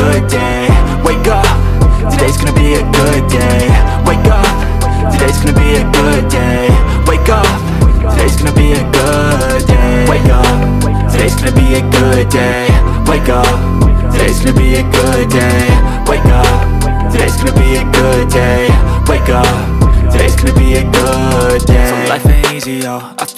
good day. Wake up, today's gonna be a good day. Wake up. Today's gonna be a good day. Wake up. Today's gonna be a good day. Wake up. Today's gonna be a good day. Wake up. Today's gonna be a good day. Wake up. Today's gonna be a good day. Wake up. Today's gonna be a good day. So life ain't easy, yo I think